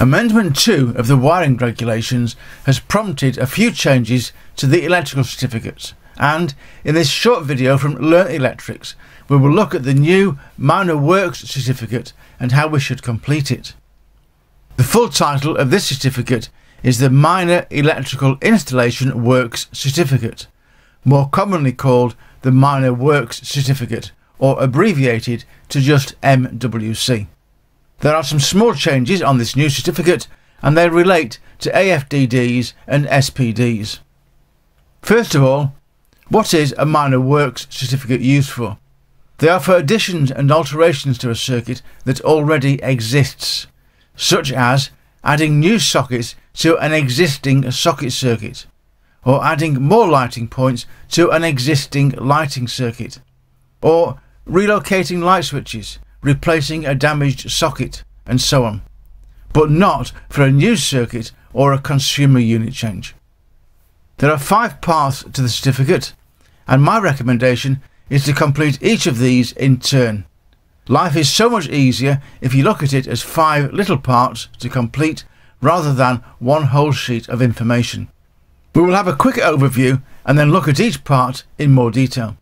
Amendment 2 of the wiring regulations has prompted a few changes to the electrical certificates and in this short video from Learn Electrics we will look at the new Minor Works certificate and how we should complete it. The full title of this certificate is the Minor Electrical Installation Works Certificate, more commonly called the Minor Works Certificate or abbreviated to just MWC. There are some small changes on this new certificate and they relate to AFDDs and SPDs. First of all, what is a minor works certificate used for? They are for additions and alterations to a circuit that already exists, such as adding new sockets to an existing socket circuit, or adding more lighting points to an existing lighting circuit, or relocating light switches, replacing a damaged socket, and so on, but not for a new circuit or a consumer unit change. There are five paths to the certificate, and my recommendation is to complete each of these in turn. Life is so much easier if you look at it as five little parts to complete rather than one whole sheet of information. We will have a quick overview and then look at each part in more detail.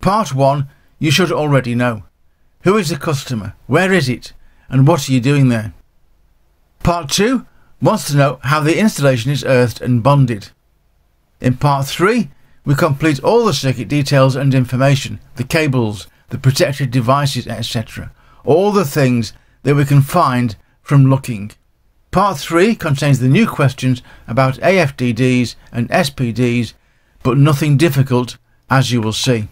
Part 1 you should already know. Who is the customer? Where is it? And what are you doing there? Part 2 wants to know how the installation is earthed and bonded. In Part 3 we complete all the circuit details and information, the cables, the protected devices, etc. All the things that we can find from looking. Part 3 contains the new questions about AFDDs and SPDs, but nothing difficult, as you will see.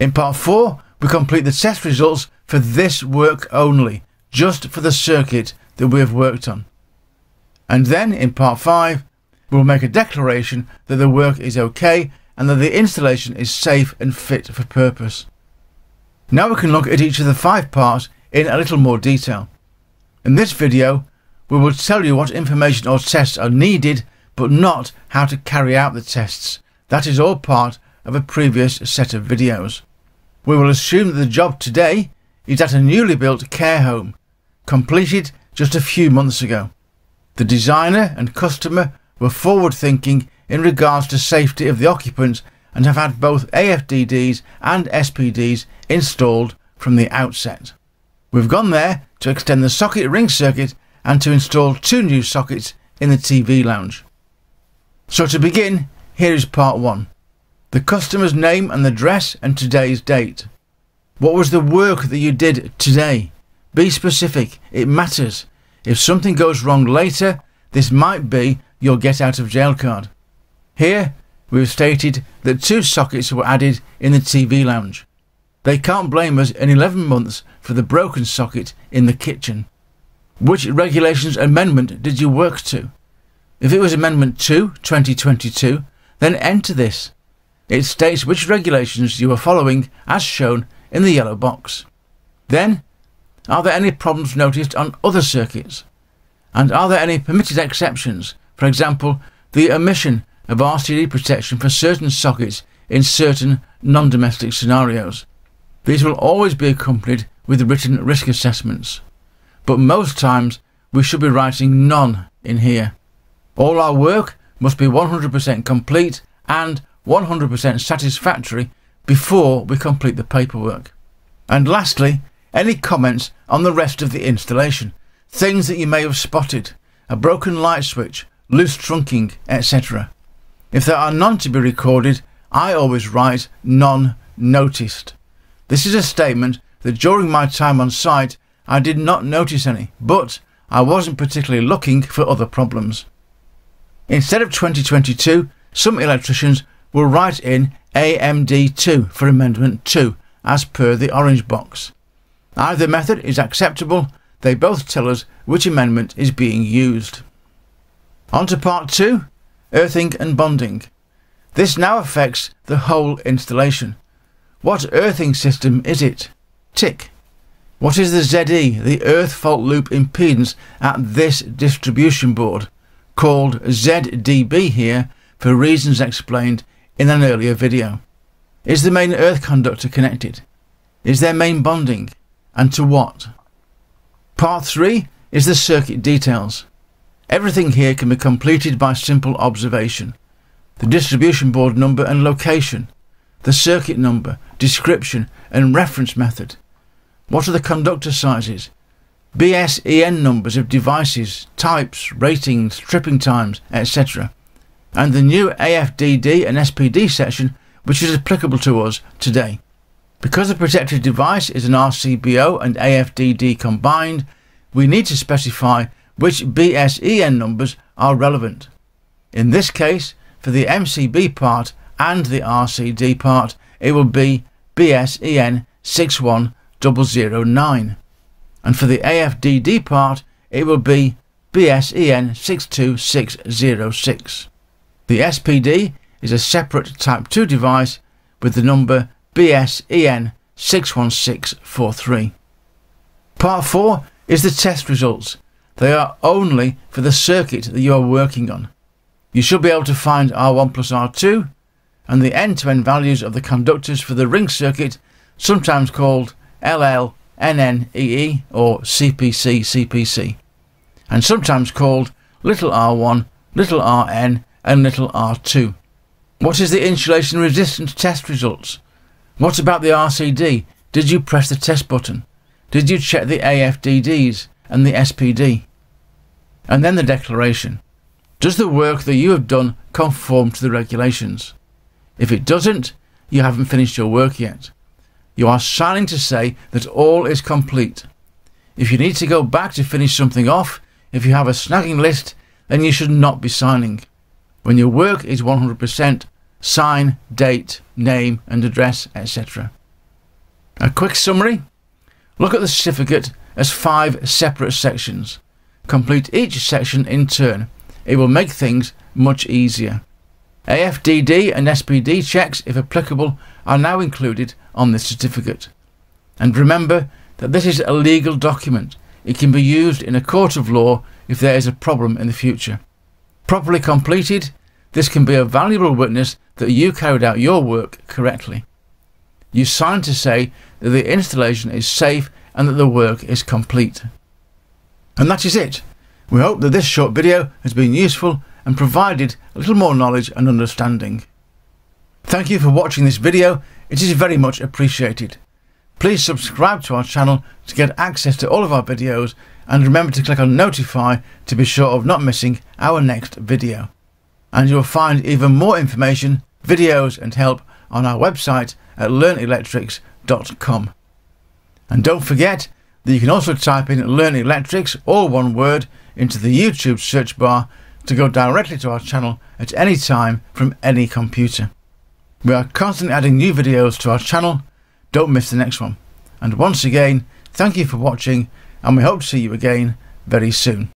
In Part 4, we complete the test results for this work only, just for the circuit that we have worked on. And then, in Part 5, we will make a declaration that the work is okay and that the installation is safe and fit for purpose. Now we can look at each of the five parts in a little more detail. In this video, we will tell you what information or tests are needed, but not how to carry out the tests. That is all part of a previous set of videos. We will assume that the job today is at a newly built care home, completed just a few months ago. The designer and customer were forward thinking in regards to safety of the occupants and have had both AFDDs and SPDs installed from the outset. We've gone there to extend the socket ring circuit and to install two new sockets in the TV lounge. So to begin, here is part 1. The customer's name and address and today's date. What was the work that you did today? Be specific, it matters. If something goes wrong later, this might be your get out of jail card. Here, we have stated that two sockets were added in the TV lounge. They can't blame us in 11 months for the broken socket in the kitchen. Which regulations amendment did you work to? If it was Amendment 2, 2022, then enter this. It states which regulations you are following as shown in the yellow box. Then, are there any problems noticed on other circuits? And are there any permitted exceptions, for example, the omission of RCD protection for certain sockets in certain non-domestic scenarios? These will always be accompanied with written risk assessments but most times we should be writing none in here. All our work must be 100% complete and 100% satisfactory before we complete the paperwork. And lastly, any comments on the rest of the installation, things that you may have spotted, a broken light switch, loose trunking, etc. If there are none to be recorded, I always write none noticed. This is a statement that during my time on site I did not notice any, but I wasn't particularly looking for other problems. Instead of 2022, some electricians will write in AMD2 for Amendment 2 as per the orange box. Either method is acceptable, they both tell us which amendment is being used. On to part 2, earthing and bonding. This now affects the whole installation. What earthing system is it? Tick. What is the ZE, the earth fault loop impedance at this distribution board, called ZDB here for reasons explained in an earlier video? Is the main earth conductor connected? Is there main bonding? And to what? Part 3 is the circuit details. Everything here can be completed by simple observation. The distribution board number and location, the circuit number, description and reference method. What are the conductor sizes? BSEN numbers of devices, types, ratings, tripping times, etc. And the new AFDD and SPD section which is applicable to us today. Because the protected device is an RCBO and AFDD combined, we need to specify which BSEN numbers are relevant. In this case, for the MCB part and the RCD part, it will be BSEN 61009. And for the AFDD part, it will be BSEN 62606. The SPD is a separate Type 2 device with the number BSEN 61643. Part 4 is the test results. They are only for the circuit that you are working on. You should be able to find R1 plus R2 and the end-to-end values of the conductors for the ring circuit, sometimes called LL, or CPC CPC, and sometimes called little r1, little rn and little r2. What is the insulation resistance test results? What about the RCD? Did you press the test button? Did you check the AFDDs and the SPD? And then the declaration. Does the work that you have done conform to the regulations? If it doesn't, you haven't finished your work yet. You are signing to say that all is complete. If you need to go back to finish something off, if you have a snagging list, then you should not be signing. When your work is 100%, sign, date, name and address, etc. A quick summary. Look at the certificate as five separate sections. Complete each section in turn. It will make things much easier. AFDD and SPD checks, if applicable, are now included on this certificate. And remember that this is a legal document. It can be used in a court of law if there is a problem in the future. Properly completed, this can be a valuable witness that you carried out your work correctly. You sign to say that the installation is safe and that the work is complete. And that is it. We hope that this short video has been useful and provided a little more knowledge and understanding. Thank you for watching this video, it is very much appreciated. Please subscribe to our channel to get access to all of our videos and remember to click on notify to be sure of not missing our next video. And you'll find even more information, videos and help on our website at learnelectrics.com. And don't forget that you can also type in Learn Electrics, all one word, into the YouTube search bar to go directly to our channel at any time from any computer. We are constantly adding new videos to our channel, don't miss the next one. And once again, thank you for watching and we hope to see you again very soon.